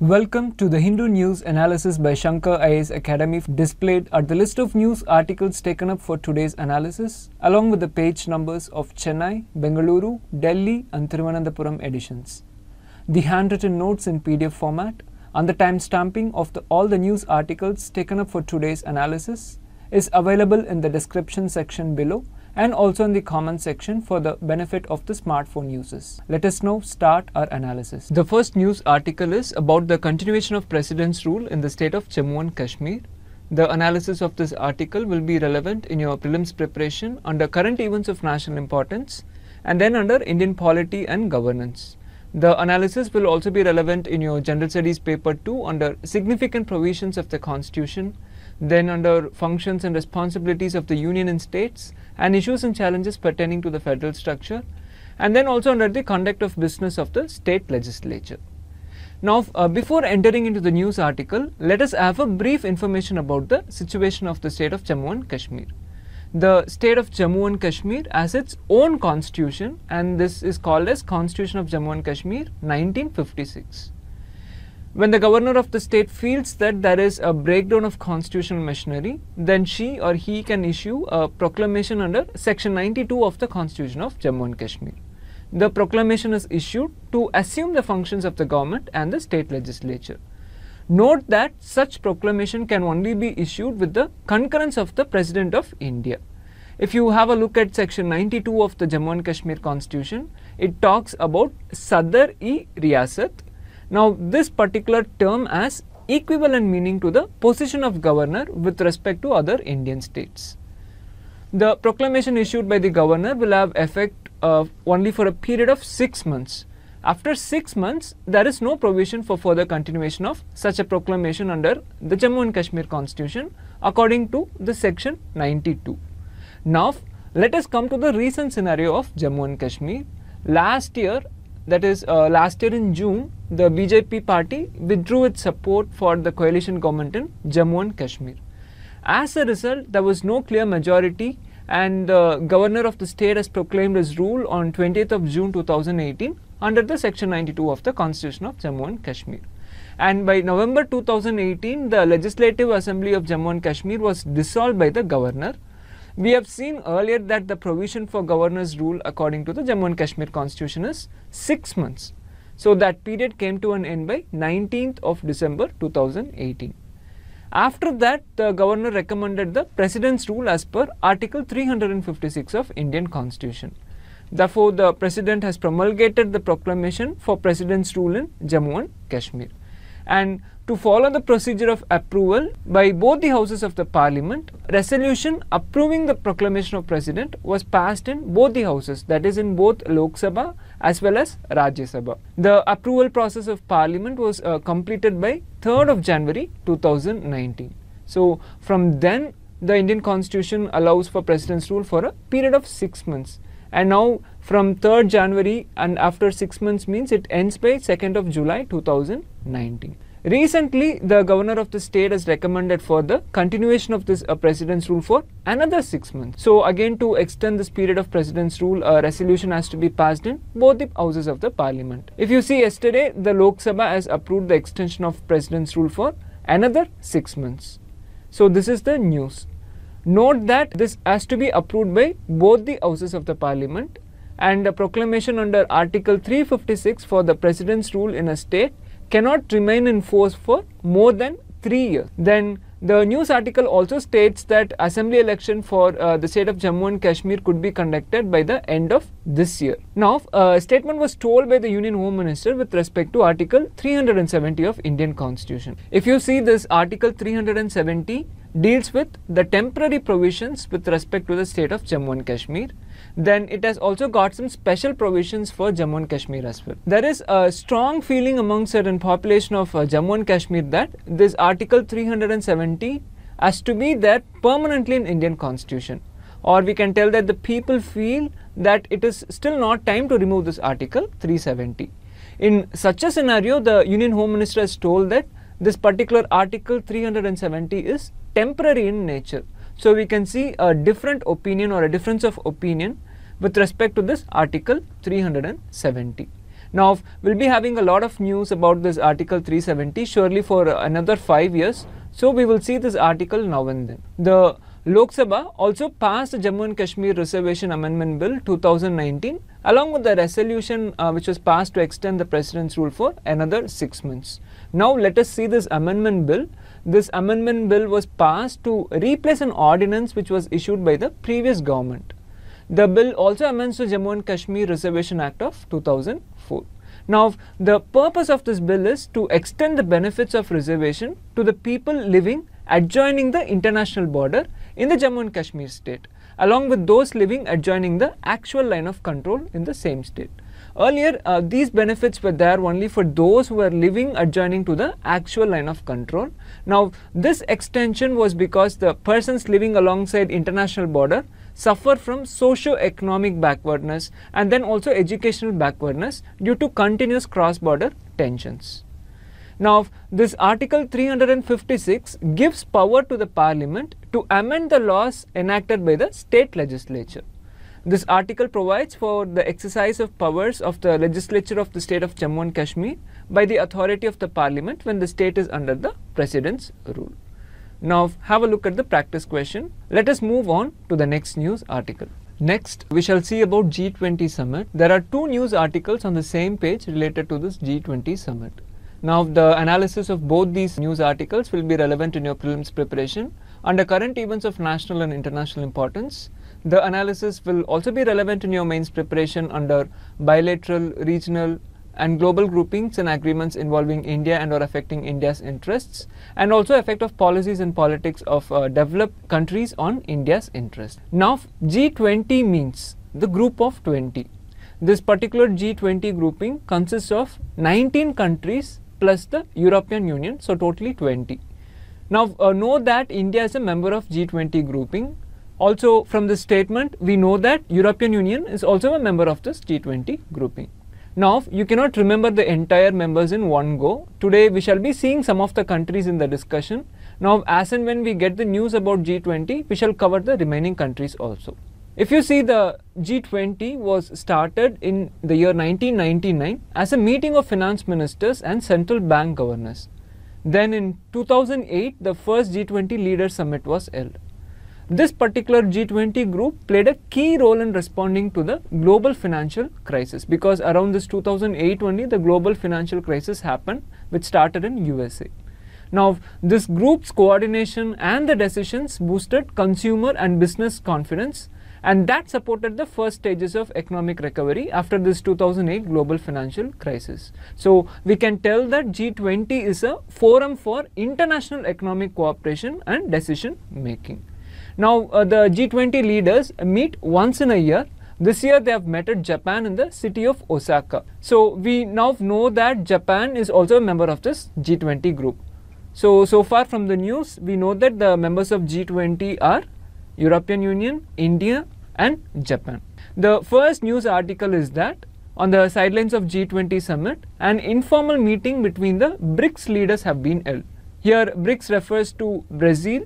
Welcome to the Hindu News Analysis by Shankar IAS Academy displayed are the list of news articles taken up for today's analysis along with the page numbers of Chennai, Bengaluru, Delhi and Thiruvananthapuram editions. The handwritten notes in PDF format and the timestamping of the, all the news articles taken up for today's analysis is available in the description section below and also in the comment section for the benefit of the smartphone users. Let us now start our analysis. The first news article is about the continuation of President's rule in the state of Jammu and Kashmir. The analysis of this article will be relevant in your prelims preparation under current events of national importance and then under Indian polity and governance. The analysis will also be relevant in your general studies paper 2 under significant provisions of the constitution, then under functions and responsibilities of the union and states and issues and challenges pertaining to the federal structure and then also under the conduct of business of the state legislature. Now, uh, before entering into the news article, let us have a brief information about the situation of the state of Jammu and Kashmir. The state of Jammu and Kashmir has its own constitution and this is called as Constitution of Jammu and Kashmir 1956. When the governor of the state feels that there is a breakdown of constitutional machinery, then she or he can issue a proclamation under section 92 of the constitution of Jammu and Kashmir. The proclamation is issued to assume the functions of the government and the state legislature. Note that such proclamation can only be issued with the concurrence of the President of India. If you have a look at section 92 of the Jammu and Kashmir constitution, it talks about Sadar-e-Riyasat now, this particular term has equivalent meaning to the position of governor with respect to other Indian states. The proclamation issued by the governor will have effect uh, only for a period of 6 months. After 6 months, there is no provision for further continuation of such a proclamation under the Jammu and Kashmir constitution according to the section 92. Now, let us come to the recent scenario of Jammu and Kashmir. Last year, that is uh, last year in June, the BJP party withdrew its support for the coalition government in Jammu and Kashmir. As a result, there was no clear majority and the governor of the state has proclaimed his rule on 20th of June 2018 under the section 92 of the constitution of Jammu and Kashmir. And by November 2018, the Legislative Assembly of Jammu and Kashmir was dissolved by the governor we have seen earlier that the provision for governor's rule according to the Jammu and Kashmir constitution is 6 months. So that period came to an end by 19th of December 2018. After that, the governor recommended the president's rule as per Article 356 of Indian Constitution. Therefore, the president has promulgated the proclamation for president's rule in Jammu and Kashmir. And to follow the procedure of approval by both the houses of the parliament, resolution approving the proclamation of president was passed in both the houses that is in both Lok Sabha as well as Rajya Sabha. The approval process of parliament was uh, completed by 3rd of January 2019. So from then the Indian constitution allows for president's rule for a period of 6 months and now from 3rd January and after 6 months means it ends by 2nd of July 2019. Recently, the governor of the state has recommended for the continuation of this uh, president's rule for another six months. So again, to extend this period of president's rule, a resolution has to be passed in both the houses of the parliament. If you see yesterday, the Lok Sabha has approved the extension of president's rule for another six months. So this is the news. Note that this has to be approved by both the houses of the parliament and a proclamation under Article 356 for the president's rule in a state cannot remain in force for more than three years. Then the news article also states that assembly election for uh, the state of Jammu and Kashmir could be conducted by the end of this year. Now, a statement was told by the Union Home Minister with respect to Article 370 of Indian Constitution. If you see this Article 370 deals with the temporary provisions with respect to the state of Jammu and Kashmir then it has also got some special provisions for Jammu and Kashmir as well. There is a strong feeling among certain population of uh, Jammu and Kashmir that this Article 370 has to be there permanently in Indian constitution or we can tell that the people feel that it is still not time to remove this Article 370. In such a scenario, the Union Home Minister has told that this particular Article 370 is temporary in nature. So we can see a different opinion or a difference of opinion with respect to this article 370. Now, we'll be having a lot of news about this Article 370 surely for another five years. So, we will see this article now and then. The Lok Sabha also passed the Jammu and Kashmir Reservation Amendment Bill 2019 along with the resolution uh, which was passed to extend the President's rule for another six months. Now, let us see this amendment bill. This amendment bill was passed to replace an ordinance which was issued by the previous government. The bill also amends the Jammu and Kashmir Reservation Act of 2004. Now, the purpose of this bill is to extend the benefits of reservation to the people living adjoining the international border in the Jammu and Kashmir state, along with those living adjoining the actual line of control in the same state. Earlier, uh, these benefits were there only for those who were living adjoining to the actual line of control. Now, this extension was because the persons living alongside international border suffer from socio-economic backwardness and then also educational backwardness due to continuous cross-border tensions. Now, this Article 356 gives power to the Parliament to amend the laws enacted by the state legislature. This article provides for the exercise of powers of the legislature of the state of Jammu and Kashmir by the authority of the Parliament when the state is under the President's rule. Now have a look at the practice question. Let us move on to the next news article. Next, we shall see about G20 summit. There are two news articles on the same page related to this G20 summit. Now, the analysis of both these news articles will be relevant in your prelims preparation under current events of national and international importance. The analysis will also be relevant in your mains preparation under bilateral, regional, and global groupings and agreements involving India and or affecting India's interests and also effect of policies and politics of uh, developed countries on India's interests. Now G20 means the group of 20. This particular G20 grouping consists of 19 countries plus the European Union so totally 20. Now uh, know that India is a member of G20 grouping. Also from this statement we know that European Union is also a member of this G20 grouping. Now, you cannot remember the entire members in one go. Today, we shall be seeing some of the countries in the discussion. Now, as and when we get the news about G20, we shall cover the remaining countries also. If you see the G20 was started in the year 1999 as a meeting of finance ministers and central bank governors. Then in 2008, the first G20 leaders summit was held. This particular G20 group played a key role in responding to the global financial crisis because around this 2008 only the global financial crisis happened which started in USA. Now this group's coordination and the decisions boosted consumer and business confidence and that supported the first stages of economic recovery after this 2008 global financial crisis. So we can tell that G20 is a forum for international economic cooperation and decision making. Now, uh, the G20 leaders meet once in a year. This year they have met at Japan in the city of Osaka. So, we now know that Japan is also a member of this G20 group. So, so far from the news, we know that the members of G20 are European Union, India and Japan. The first news article is that on the sidelines of G20 summit, an informal meeting between the BRICS leaders have been held. Here, BRICS refers to Brazil,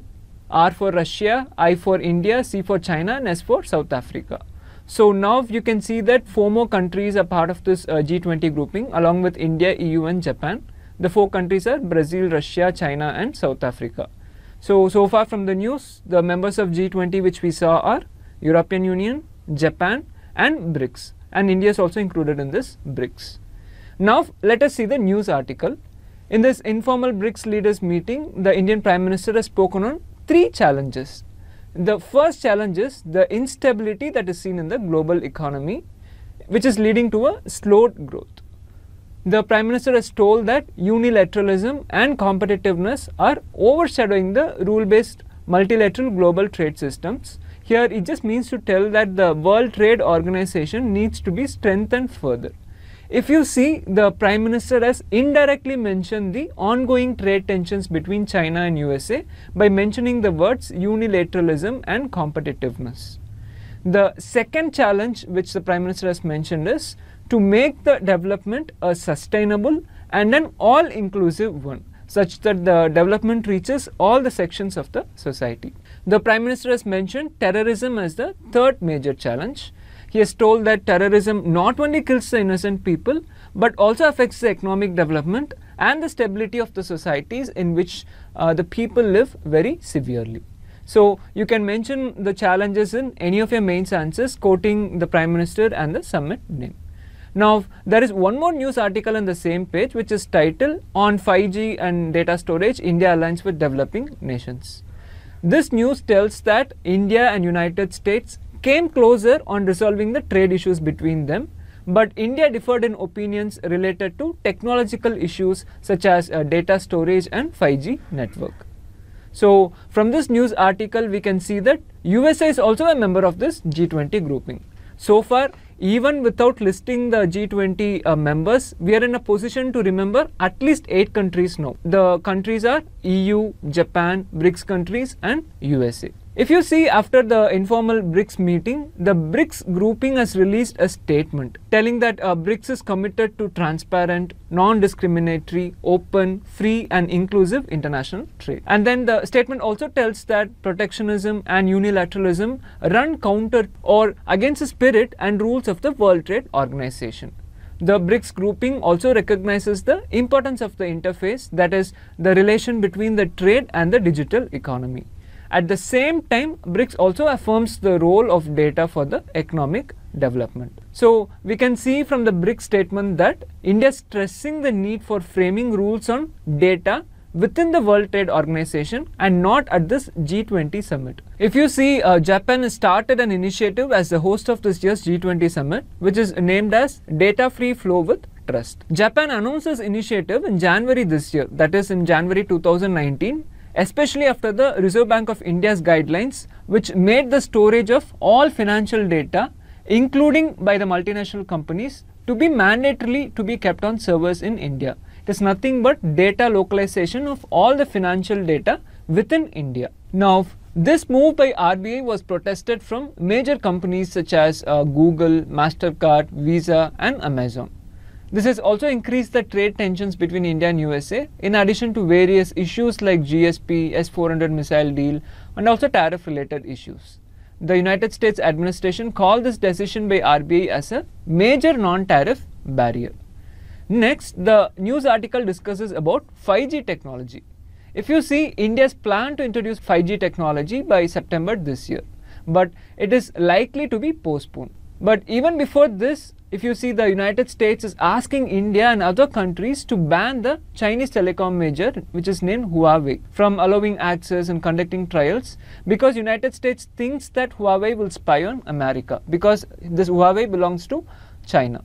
R for Russia, I for India, C for China and S for South Africa. So now you can see that four more countries are part of this uh, G20 grouping along with India, EU and Japan. The four countries are Brazil, Russia, China and South Africa. So, so far from the news, the members of G20 which we saw are European Union, Japan and BRICS and India is also included in this BRICS. Now let us see the news article. In this informal BRICS leaders meeting, the Indian Prime Minister has spoken on three challenges. The first challenge is the instability that is seen in the global economy, which is leading to a slowed growth. The Prime Minister has told that unilateralism and competitiveness are overshadowing the rule based multilateral global trade systems. Here, it just means to tell that the World Trade Organization needs to be strengthened further. If you see, the Prime Minister has indirectly mentioned the ongoing trade tensions between China and USA by mentioning the words unilateralism and competitiveness. The second challenge which the Prime Minister has mentioned is to make the development a sustainable and an all inclusive one such that the development reaches all the sections of the society. The Prime Minister has mentioned terrorism as the third major challenge he has told that terrorism not only kills the innocent people but also affects the economic development and the stability of the societies in which uh, the people live very severely. So you can mention the challenges in any of your main answers quoting the Prime Minister and the summit name. Now there is one more news article on the same page which is titled on 5G and data storage India aligns with developing nations. This news tells that India and United States came closer on resolving the trade issues between them but India differed in opinions related to technological issues such as uh, data storage and 5G network. So from this news article we can see that USA is also a member of this G20 grouping. So far even without listing the G20 uh, members, we are in a position to remember at least 8 countries now. The countries are EU, Japan, BRICS countries and USA. If you see after the informal BRICS meeting, the BRICS grouping has released a statement telling that uh, BRICS is committed to transparent, non-discriminatory, open, free and inclusive international trade. And then the statement also tells that protectionism and unilateralism run counter or against the spirit and rules of the World Trade Organization. The BRICS grouping also recognizes the importance of the interface that is the relation between the trade and the digital economy. At the same time, BRICS also affirms the role of data for the economic development. So, we can see from the BRICS statement that India is stressing the need for framing rules on data within the World Trade Organization and not at this G20 summit. If you see, uh, Japan started an initiative as the host of this year's G20 summit, which is named as Data Free Flow with Trust. Japan announced this initiative in January this year, that is in January 2019 especially after the Reserve Bank of India's guidelines which made the storage of all financial data including by the multinational companies to be mandatorily to be kept on servers in India. It is nothing but data localization of all the financial data within India. Now this move by RBI was protested from major companies such as uh, Google, MasterCard, Visa and Amazon. This has also increased the trade tensions between India and USA in addition to various issues like GSP, S-400 missile deal and also tariff related issues. The United States administration called this decision by RBI as a major non-tariff barrier. Next, the news article discusses about 5G technology. If you see, India's plan to introduce 5G technology by September this year, but it is likely to be postponed. But even before this, if you see the United States is asking India and other countries to ban the Chinese telecom major which is named Huawei from allowing access and conducting trials because United States thinks that Huawei will spy on America because this Huawei belongs to China.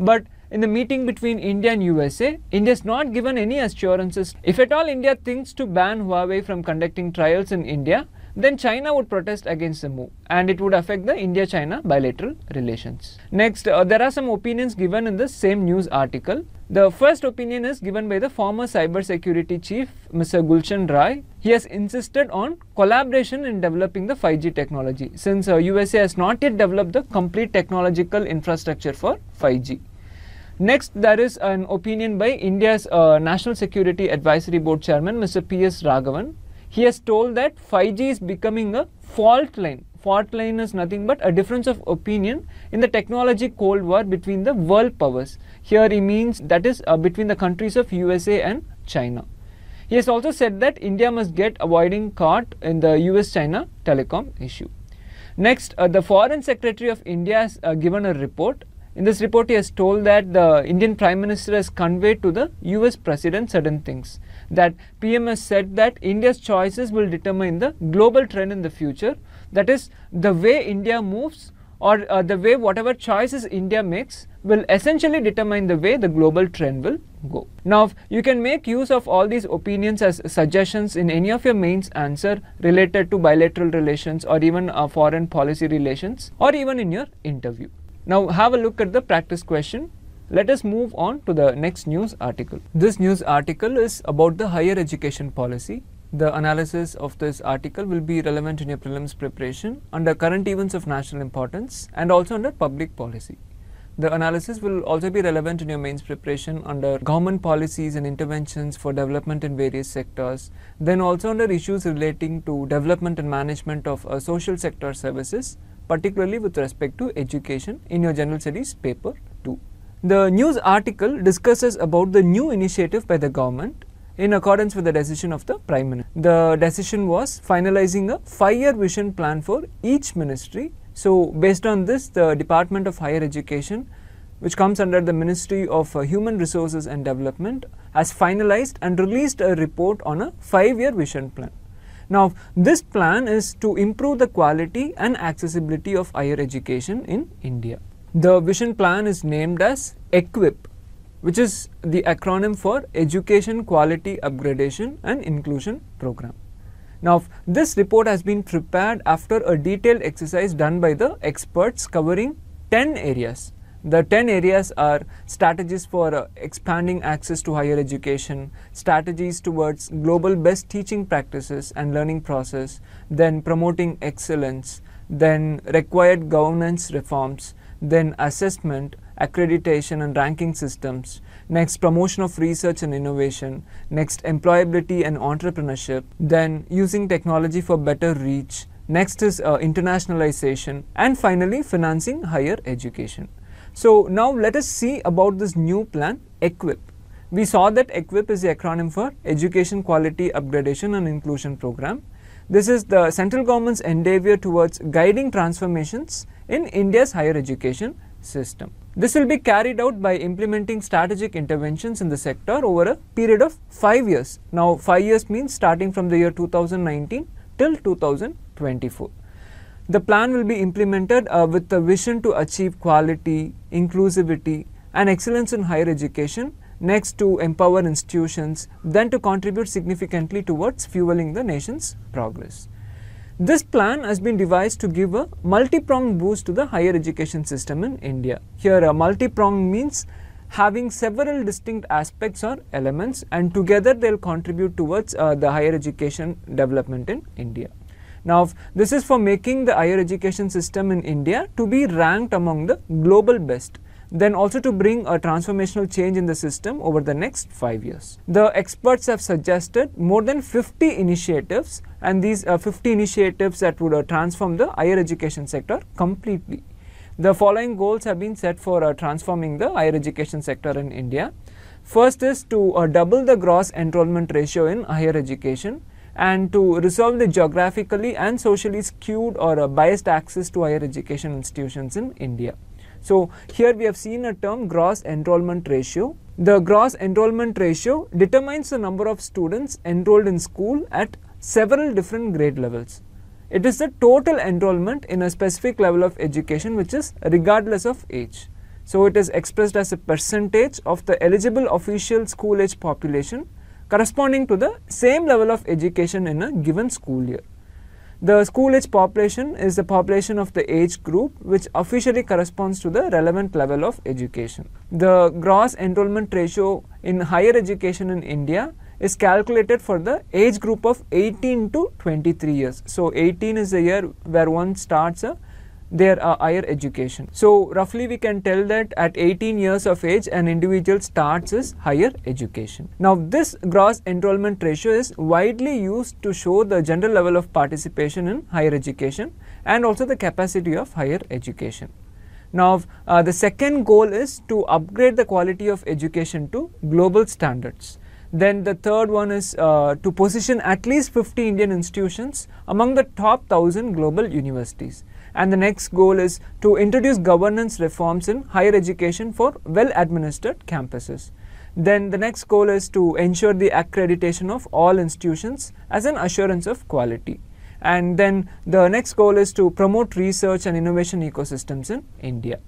But in the meeting between India and USA, India has not given any assurances. If at all India thinks to ban Huawei from conducting trials in India, then China would protest against the move and it would affect the India-China bilateral relations. Next, uh, there are some opinions given in the same news article. The first opinion is given by the former cyber security chief, Mr. Gulshan Rai. He has insisted on collaboration in developing the 5G technology since uh, USA has not yet developed the complete technological infrastructure for 5G. Next, there is an opinion by India's uh, National Security Advisory Board Chairman, Mr. P.S. Raghavan he has told that 5G is becoming a fault line. Fault line is nothing but a difference of opinion in the technology cold war between the world powers. Here he means that is uh, between the countries of USA and China. He has also said that India must get avoiding caught in the US-China telecom issue. Next, uh, the Foreign Secretary of India has uh, given a report in this report, he has told that the Indian Prime Minister has conveyed to the US President certain things. That PM has said that India's choices will determine the global trend in the future. That is, the way India moves or uh, the way whatever choices India makes will essentially determine the way the global trend will go. Now, you can make use of all these opinions as suggestions in any of your mains answer related to bilateral relations or even uh, foreign policy relations or even in your interview. Now have a look at the practice question. Let us move on to the next news article. This news article is about the higher education policy. The analysis of this article will be relevant in your prelims preparation under current events of national importance and also under public policy. The analysis will also be relevant in your mains preparation under government policies and interventions for development in various sectors, then also under issues relating to development and management of uh, social sector services particularly with respect to education in your general studies paper 2. The news article discusses about the new initiative by the government in accordance with the decision of the Prime Minister. The decision was finalizing a five-year vision plan for each ministry. So, based on this, the Department of Higher Education, which comes under the Ministry of uh, Human Resources and Development, has finalized and released a report on a five-year vision plan. Now, this plan is to improve the quality and accessibility of higher education in India. The vision plan is named as EQUIP which is the acronym for Education Quality Upgradation and Inclusion Program. Now, this report has been prepared after a detailed exercise done by the experts covering 10 areas. The 10 areas are strategies for uh, expanding access to higher education, strategies towards global best teaching practices and learning process, then promoting excellence, then required governance reforms, then assessment, accreditation and ranking systems, next promotion of research and innovation, next employability and entrepreneurship, then using technology for better reach, next is uh, internationalization and finally financing higher education. So now let us see about this new plan EQUIP. We saw that EQUIP is the acronym for Education Quality Upgradation and Inclusion Program. This is the central government's endeavor towards guiding transformations in India's higher education system. This will be carried out by implementing strategic interventions in the sector over a period of 5 years. Now 5 years means starting from the year 2019 till 2024. The plan will be implemented uh, with the vision to achieve quality, inclusivity and excellence in higher education, next to empower institutions, then to contribute significantly towards fueling the nation's progress. This plan has been devised to give a multi-pronged boost to the higher education system in India. Here a multi-pronged means having several distinct aspects or elements and together they will contribute towards uh, the higher education development in India. Now this is for making the higher education system in India to be ranked among the global best then also to bring a transformational change in the system over the next 5 years. The experts have suggested more than 50 initiatives and these uh, 50 initiatives that would uh, transform the higher education sector completely. The following goals have been set for uh, transforming the higher education sector in India. First is to double the gross enrollment ratio in higher education and to resolve the geographically and socially skewed or biased access to higher education institutions in India. So, here we have seen a term gross enrollment ratio. The gross enrollment ratio determines the number of students enrolled in school at several different grade levels. It is the total enrollment in a specific level of education which is regardless of age. So, it is expressed as a percentage of the eligible official school age population corresponding to the same level of education in a given school year. The school age population is the population of the age group which officially corresponds to the relevant level of education. The gross enrollment ratio in higher education in India is calculated for the age group of 18 to 23 years. So 18 is the year where one starts a their uh, higher education. So roughly we can tell that at 18 years of age an individual starts his higher education. Now this gross enrollment ratio is widely used to show the general level of participation in higher education and also the capacity of higher education. Now uh, the second goal is to upgrade the quality of education to global standards. Then the third one is uh, to position at least 50 Indian institutions among the top 1000 global universities and the next goal is to introduce governance reforms in higher education for well administered campuses. Then the next goal is to ensure the accreditation of all institutions as an assurance of quality. And then the next goal is to promote research and innovation ecosystems in India.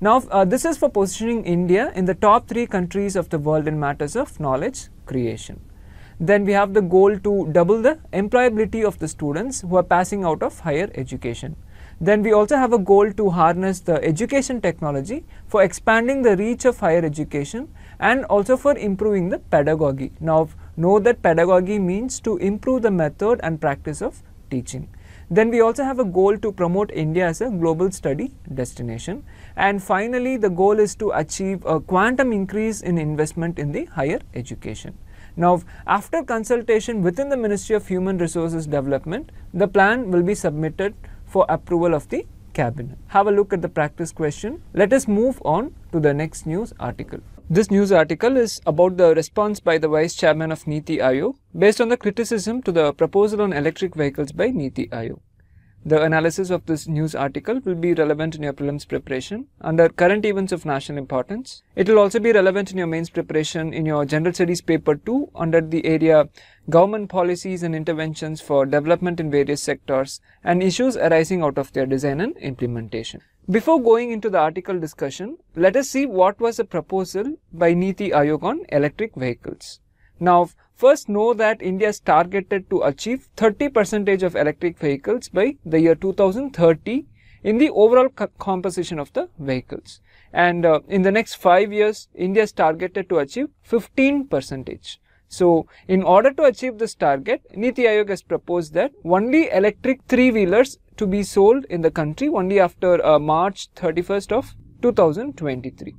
Now, uh, this is for positioning India in the top three countries of the world in matters of knowledge creation. Then we have the goal to double the employability of the students who are passing out of higher education. Then we also have a goal to harness the education technology for expanding the reach of higher education and also for improving the pedagogy. Now know that pedagogy means to improve the method and practice of teaching. Then we also have a goal to promote India as a global study destination. And finally, the goal is to achieve a quantum increase in investment in the higher education. Now, after consultation within the Ministry of Human Resources Development, the plan will be submitted for approval of the cabinet. Have a look at the practice question. Let us move on to the next news article. This news article is about the response by the Vice Chairman of Niti Aayog based on the criticism to the proposal on electric vehicles by Niti Aayog. The analysis of this news article will be relevant in your prelims preparation under current events of national importance. It will also be relevant in your mains preparation in your general studies paper 2 under the area government policies and interventions for development in various sectors and issues arising out of their design and implementation. Before going into the article discussion, let us see what was the proposal by Niti Aayog on electric vehicles. Now, first know that India is targeted to achieve 30 percentage of electric vehicles by the year 2030 in the overall co composition of the vehicles. And uh, in the next five years, India is targeted to achieve 15 percentage. So, in order to achieve this target, Niti Aayog has proposed that only electric three-wheelers to be sold in the country only after uh, March 31st of 2023.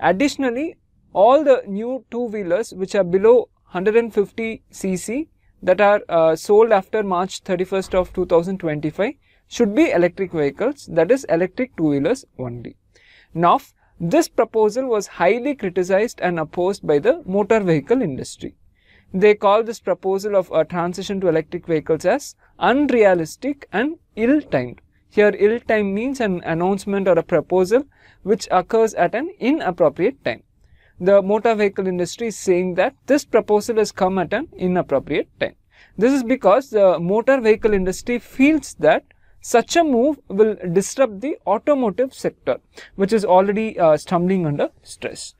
Additionally, all the new two-wheelers which are below 150 cc that are uh, sold after March 31st of 2025 should be electric vehicles that is electric two-wheelers only. Now this proposal was highly criticized and opposed by the motor vehicle industry. They call this proposal of a transition to electric vehicles as unrealistic and ill-timed. Here ill-timed means an announcement or a proposal which occurs at an inappropriate time the motor vehicle industry is saying that this proposal has come at an inappropriate time. This is because the motor vehicle industry feels that such a move will disrupt the automotive sector, which is already uh, stumbling under stress.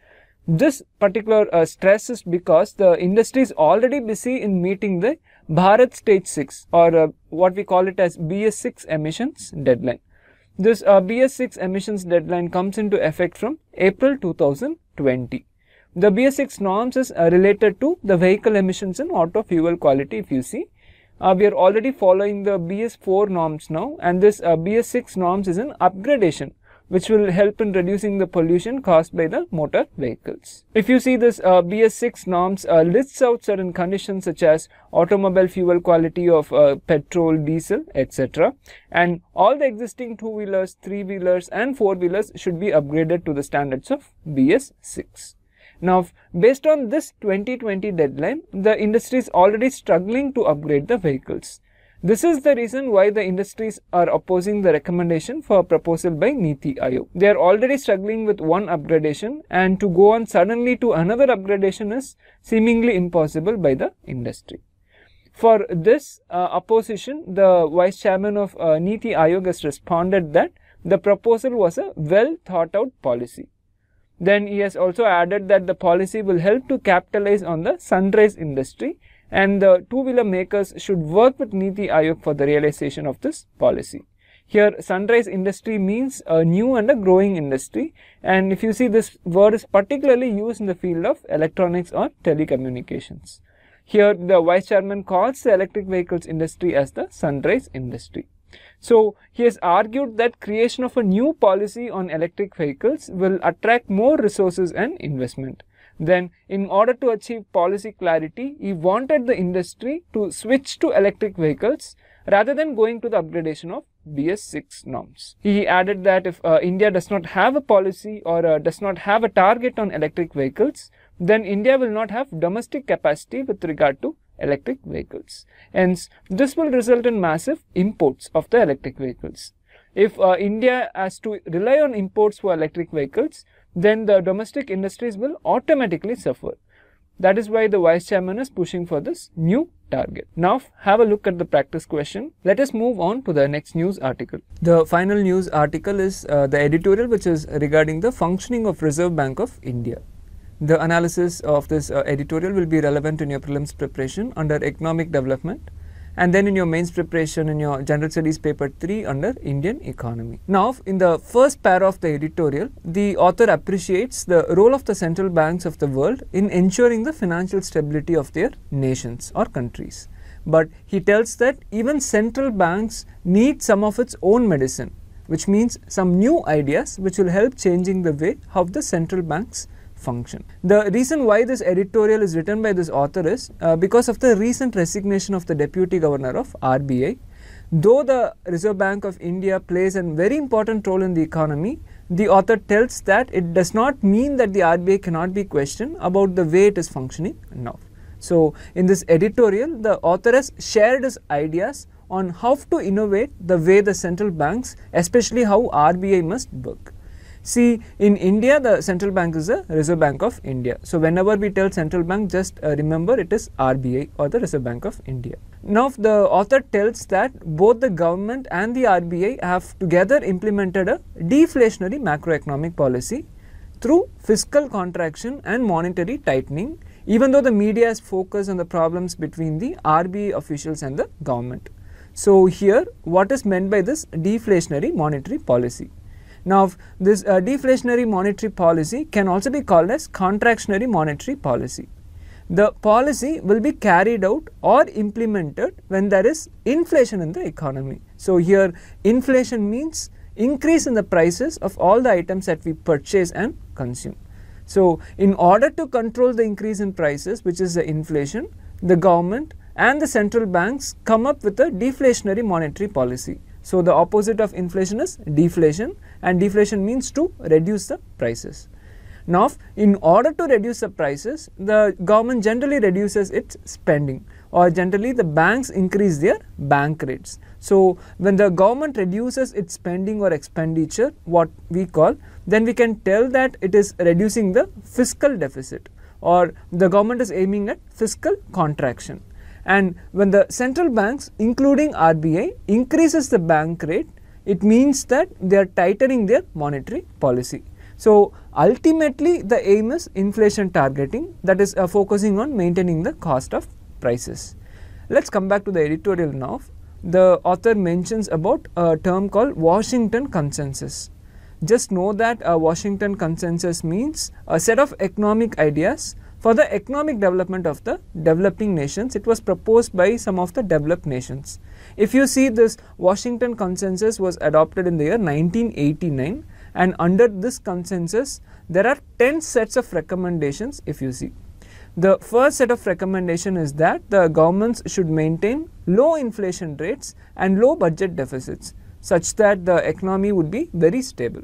This particular uh, stress is because the industry is already busy in meeting the Bharat Stage 6 or uh, what we call it as BS6 emissions deadline. This uh, BS6 emissions deadline comes into effect from April 2020. The BS6 norms is uh, related to the vehicle emissions and auto fuel quality if you see. Uh, we are already following the BS4 norms now and this uh, BS6 norms is an upgradation which will help in reducing the pollution caused by the motor vehicles. If you see this uh, BS6 norms uh, lists out certain conditions such as automobile fuel quality of uh, petrol, diesel, etc. And all the existing two-wheelers, three-wheelers and four-wheelers should be upgraded to the standards of BS6. Now, based on this 2020 deadline, the industry is already struggling to upgrade the vehicles. This is the reason why the industries are opposing the recommendation for a proposal by Niti Aayog. They are already struggling with one upgradation and to go on suddenly to another upgradation is seemingly impossible by the industry. For this uh, opposition, the vice chairman of uh, Niti Aayog has responded that the proposal was a well thought out policy. Then he has also added that the policy will help to capitalize on the sunrise industry and the two-wheeler makers should work with Niti Aayog for the realization of this policy. Here sunrise industry means a new and a growing industry and if you see this word is particularly used in the field of electronics or telecommunications. Here the vice chairman calls the electric vehicles industry as the sunrise industry. So he has argued that creation of a new policy on electric vehicles will attract more resources and investment. Then in order to achieve policy clarity, he wanted the industry to switch to electric vehicles rather than going to the upgradation of BS6 norms. He added that if uh, India does not have a policy or uh, does not have a target on electric vehicles, then India will not have domestic capacity with regard to electric vehicles. Hence, this will result in massive imports of the electric vehicles. If uh, India has to rely on imports for electric vehicles, then the domestic industries will automatically suffer. That is why the vice chairman is pushing for this new target. Now have a look at the practice question. Let us move on to the next news article. The final news article is uh, the editorial which is regarding the functioning of Reserve Bank of India. The analysis of this uh, editorial will be relevant in your prelims preparation under economic development and then in your mains preparation in your general studies paper 3 under Indian economy. Now in the first para of the editorial the author appreciates the role of the central banks of the world in ensuring the financial stability of their nations or countries. But he tells that even central banks need some of its own medicine which means some new ideas which will help changing the way how the central banks function. The reason why this editorial is written by this author is uh, because of the recent resignation of the deputy governor of RBI Though the Reserve Bank of India plays a very important role in the economy, the author tells that it does not mean that the RBI cannot be questioned about the way it is functioning now. So, in this editorial, the author has shared his ideas on how to innovate the way the central banks, especially how RBI must work. See, in India, the central bank is the Reserve Bank of India. So, whenever we tell central bank, just uh, remember it is RBI or the Reserve Bank of India. Now, the author tells that both the government and the RBI have together implemented a deflationary macroeconomic policy through fiscal contraction and monetary tightening, even though the media has focused on the problems between the RBI officials and the government. So, here what is meant by this deflationary monetary policy? Now, this uh, deflationary monetary policy can also be called as contractionary monetary policy. The policy will be carried out or implemented when there is inflation in the economy. So, here inflation means increase in the prices of all the items that we purchase and consume. So, in order to control the increase in prices which is the inflation, the government and the central banks come up with a deflationary monetary policy. So, the opposite of inflation is deflation and deflation means to reduce the prices. Now, in order to reduce the prices, the government generally reduces its spending or generally the banks increase their bank rates. So, when the government reduces its spending or expenditure, what we call, then we can tell that it is reducing the fiscal deficit or the government is aiming at fiscal contraction. And when the central banks including RBI increases the bank rate, it means that they are tightening their monetary policy. So, ultimately the aim is inflation targeting that is uh, focusing on maintaining the cost of prices. Let us come back to the editorial now. The author mentions about a term called Washington Consensus. Just know that a Washington Consensus means a set of economic ideas for the economic development of the developing nations. It was proposed by some of the developed nations. If you see this Washington consensus was adopted in the year 1989 and under this consensus there are 10 sets of recommendations if you see. The first set of recommendation is that the governments should maintain low inflation rates and low budget deficits such that the economy would be very stable.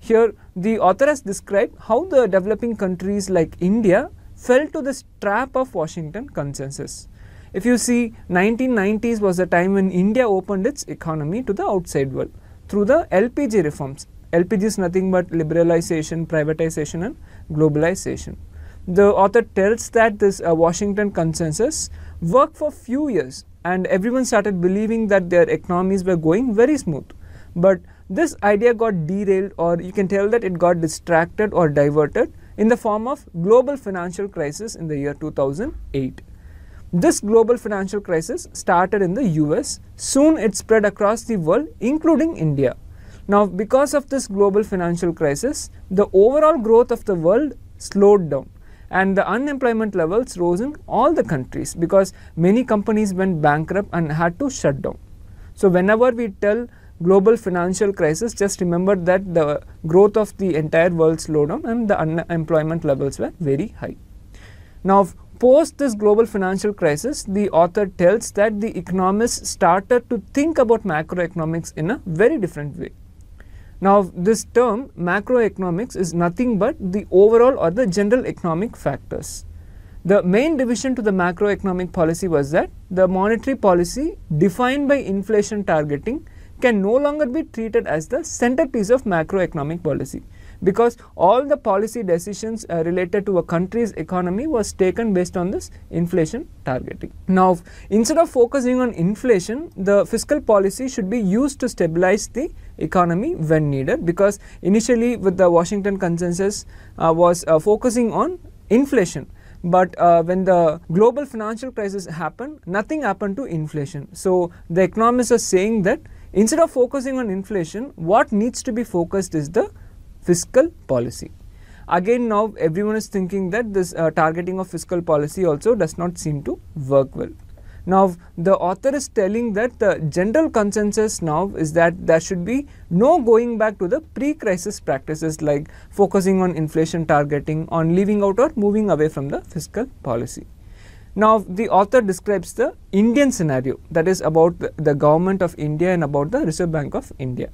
Here the author has described how the developing countries like India fell to this trap of Washington consensus. If you see 1990s was the time when India opened its economy to the outside world through the LPG reforms. LPG is nothing but liberalization, privatization and globalization. The author tells that this uh, Washington consensus worked for few years and everyone started believing that their economies were going very smooth. But this idea got derailed or you can tell that it got distracted or diverted in the form of global financial crisis in the year 2008. This global financial crisis started in the US, soon it spread across the world including India. Now because of this global financial crisis, the overall growth of the world slowed down and the unemployment levels rose in all the countries because many companies went bankrupt and had to shut down. So whenever we tell global financial crisis, just remember that the growth of the entire world slowed down and the unemployment levels were very high. Now Post this global financial crisis, the author tells that the economists started to think about macroeconomics in a very different way. Now, this term macroeconomics is nothing but the overall or the general economic factors. The main division to the macroeconomic policy was that the monetary policy defined by inflation targeting can no longer be treated as the centerpiece of macroeconomic policy because all the policy decisions uh, related to a country's economy was taken based on this inflation targeting. Now, instead of focusing on inflation, the fiscal policy should be used to stabilize the economy when needed because initially with the Washington consensus uh, was uh, focusing on inflation but uh, when the global financial crisis happened nothing happened to inflation so the economists are saying that instead of focusing on inflation what needs to be focused is the fiscal policy. Again now everyone is thinking that this uh, targeting of fiscal policy also does not seem to work well. Now the author is telling that the general consensus now is that there should be no going back to the pre-crisis practices like focusing on inflation targeting, on leaving out or moving away from the fiscal policy. Now, the author describes the Indian scenario that is about the, government of India and about the Reserve Bank of India.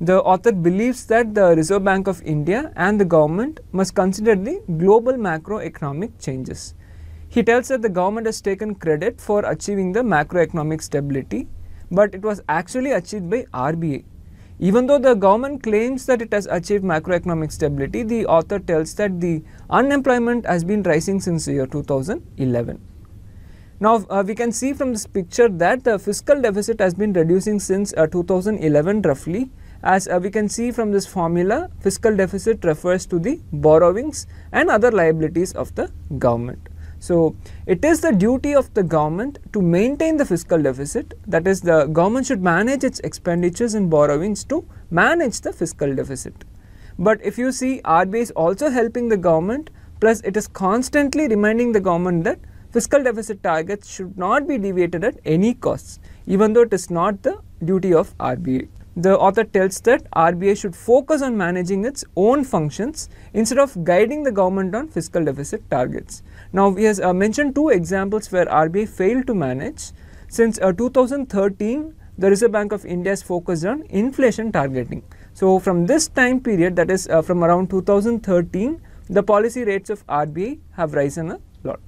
The author believes that the Reserve Bank of India and the government must consider the global macroeconomic changes. He tells that the government has taken credit for achieving the macroeconomic stability, but it was actually achieved by RBI. Even though the government claims that it has achieved macroeconomic stability, the author tells that the unemployment has been rising since the year 2011. Now, uh, we can see from this picture that the fiscal deficit has been reducing since uh, 2011 roughly. As uh, we can see from this formula, fiscal deficit refers to the borrowings and other liabilities of the government. So, it is the duty of the government to maintain the fiscal deficit that is the government should manage its expenditures and borrowings to manage the fiscal deficit. But if you see RBI is also helping the government plus it is constantly reminding the government that fiscal deficit targets should not be deviated at any costs even though it is not the duty of RBI. The author tells that RBI should focus on managing its own functions instead of guiding the government on fiscal deficit targets. Now, he has uh, mentioned two examples where RBI failed to manage. Since uh, 2013, the Reserve Bank of India has focused on inflation targeting. So, from this time period that is uh, from around 2013, the policy rates of RBI have risen a lot.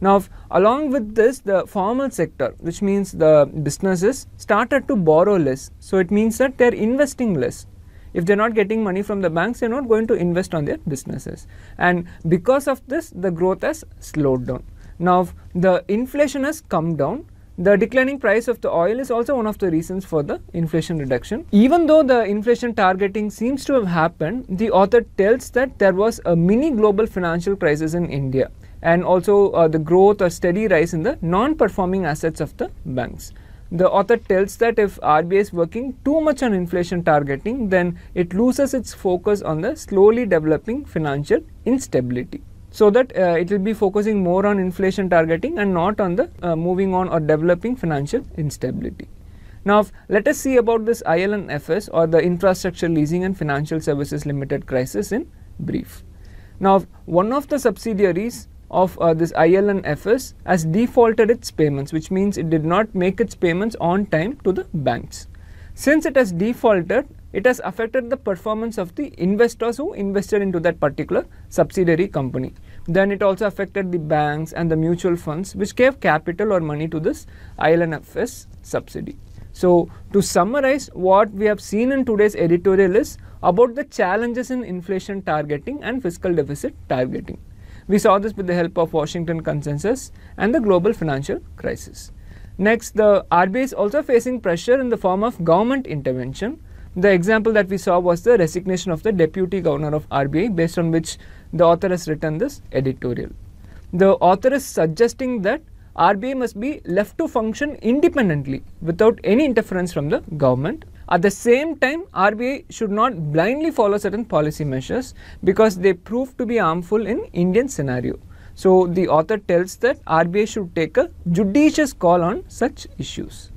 Now, along with this, the formal sector, which means the businesses, started to borrow less. So, it means that they are investing less. If they are not getting money from the banks, they are not going to invest on their businesses. And because of this, the growth has slowed down. Now, the inflation has come down. The declining price of the oil is also one of the reasons for the inflation reduction. Even though the inflation targeting seems to have happened, the author tells that there was a mini global financial crisis in India and also uh, the growth or steady rise in the non-performing assets of the banks. The author tells that if RBI is working too much on inflation targeting, then it loses its focus on the slowly developing financial instability. So that uh, it will be focusing more on inflation targeting and not on the uh, moving on or developing financial instability. Now, let us see about this IL&FS or the Infrastructure Leasing and Financial Services Limited crisis in brief. Now, one of the subsidiaries of uh, this IL&FS has defaulted its payments which means it did not make its payments on time to the banks. Since it has defaulted, it has affected the performance of the investors who invested into that particular subsidiary company. Then it also affected the banks and the mutual funds which gave capital or money to this IL&FS subsidy. So, to summarize what we have seen in today's editorial is about the challenges in inflation targeting and fiscal deficit targeting. We saw this with the help of Washington Consensus and the global financial crisis. Next, the RBI is also facing pressure in the form of government intervention. The example that we saw was the resignation of the deputy governor of RBI, based on which the author has written this editorial. The author is suggesting that RBI must be left to function independently without any interference from the government at the same time, RBI should not blindly follow certain policy measures because they prove to be harmful in Indian scenario. So, the author tells that RBI should take a judicious call on such issues.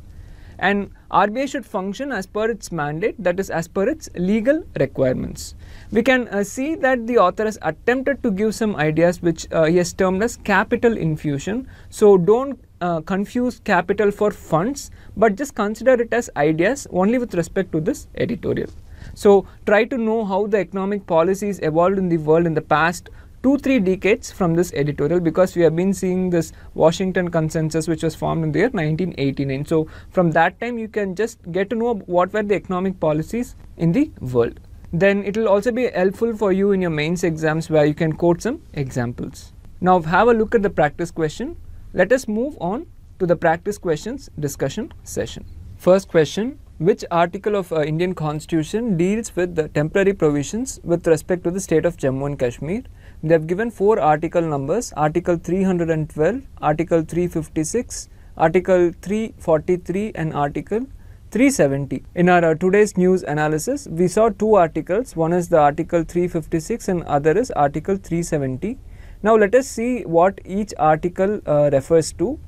And RBI should function as per its mandate, that is, as per its legal requirements. We can uh, see that the author has attempted to give some ideas which uh, he has termed as capital infusion. So, don't uh, confuse capital for funds, but just consider it as ideas only with respect to this editorial. So, try to know how the economic policies evolved in the world in the past two three decades from this editorial because we have been seeing this Washington consensus which was formed in the year 1989. So, from that time you can just get to know what were the economic policies in the world. Then it will also be helpful for you in your mains exams where you can quote some examples. Now have a look at the practice question. Let us move on to the practice questions discussion session. First question Which article of uh, Indian constitution deals with the temporary provisions with respect to the state of Jammu and Kashmir? They have given four article numbers Article 312, Article 356, Article 343 and Article 370. In our uh, today's news analysis, we saw two articles. One is the Article 356 and other is Article 370. Now let us see what each article uh, refers to.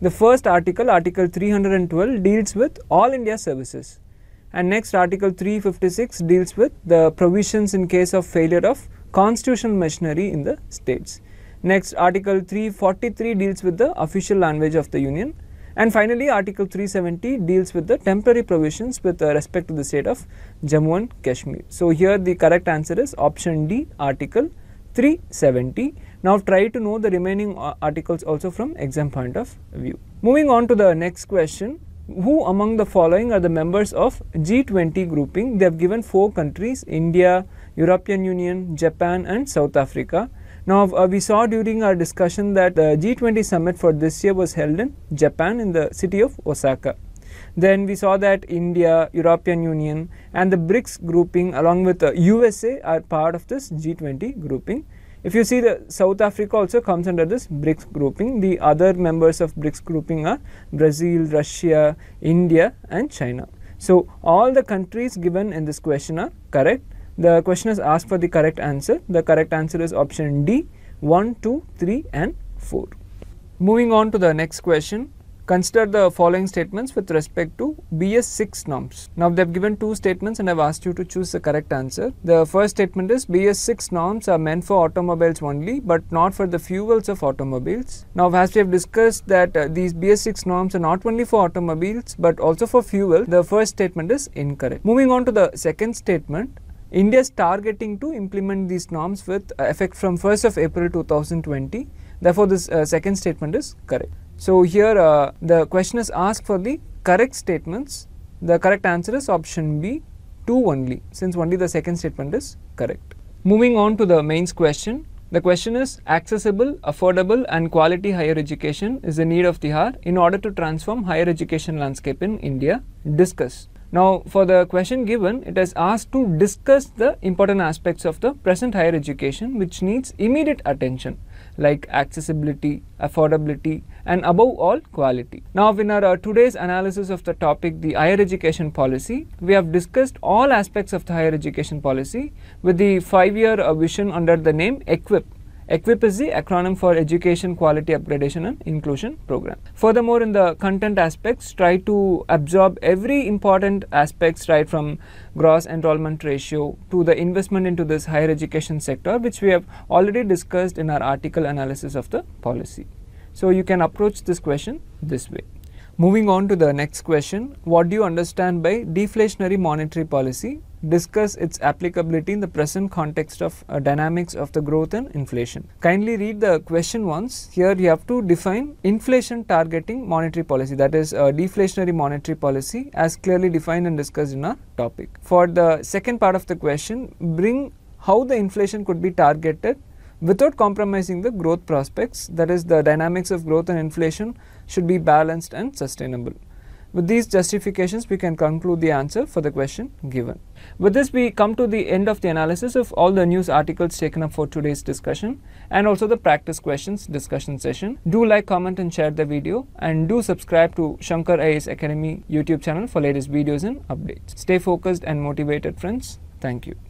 The first article, Article 312, deals with all India services. And next, Article 356 deals with the provisions in case of failure of constitutional machinery in the states. Next, Article 343 deals with the official language of the Union. And finally, Article 370 deals with the temporary provisions with uh, respect to the state of Jammu and Kashmir. So, here the correct answer is option D, Article 370. Now, try to know the remaining uh, articles also from exam point of view. Moving on to the next question. Who among the following are the members of G20 grouping? They have given four countries India, European Union, Japan, and South Africa. Now, uh, we saw during our discussion that the G20 summit for this year was held in Japan in the city of Osaka. Then we saw that India, European Union, and the BRICS grouping, along with the USA, are part of this G20 grouping. If you see the South Africa also comes under this BRICS grouping. The other members of BRICS grouping are Brazil, Russia, India, and China. So all the countries given in this question are correct. The question is asked for the correct answer. The correct answer is option D 1, 2, 3 and 4. Moving on to the next question. Consider the following statements with respect to BS 6 norms. Now they have given two statements and I have asked you to choose the correct answer. The first statement is BS 6 norms are meant for automobiles only but not for the fuels of automobiles. Now as we have discussed that uh, these BS 6 norms are not only for automobiles but also for fuel, the first statement is incorrect. Moving on to the second statement, India is targeting to implement these norms with uh, effect from 1st of April 2020. Therefore, this uh, second statement is correct. So, here uh, the question is asked for the correct statements. The correct answer is option B 2 only since only the second statement is correct. Moving on to the mains question. The question is accessible, affordable and quality higher education is the need of the hour in order to transform higher education landscape in India. Discuss. Now, for the question given, it is asked to discuss the important aspects of the present higher education which needs immediate attention like accessibility, affordability and above all quality. Now, in our uh, today's analysis of the topic the higher education policy, we have discussed all aspects of the higher education policy with the 5 year uh, vision under the name EQUIP EQUIP is the acronym for Education Quality Upgradation and Inclusion Program. Furthermore, in the content aspects, try to absorb every important aspects right from gross enrollment ratio to the investment into this higher education sector, which we have already discussed in our article analysis of the policy. So, you can approach this question this way. Moving on to the next question, what do you understand by deflationary monetary policy? Discuss its applicability in the present context of uh, dynamics of the growth and inflation. Kindly read the question once. Here you have to define inflation targeting monetary policy that is uh, deflationary monetary policy as clearly defined and discussed in our topic. For the second part of the question, bring how the inflation could be targeted without compromising the growth prospects that is the dynamics of growth and inflation should be balanced and sustainable. With these justifications, we can conclude the answer for the question given. With this, we come to the end of the analysis of all the news articles taken up for today's discussion and also the practice questions discussion session. Do like, comment and share the video and do subscribe to Shankar IAS Academy YouTube channel for latest videos and updates. Stay focused and motivated friends. Thank you.